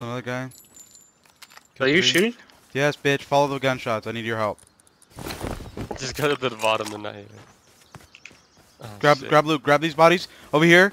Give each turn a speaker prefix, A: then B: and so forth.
A: Another guy.
B: Are you
A: three.
B: shooting?
A: Yes, bitch. Follow the gunshots. I need your help.
C: Just go to the bottom and not here. Oh,
A: Grab,
C: shit.
A: grab loot. Grab these bodies over here.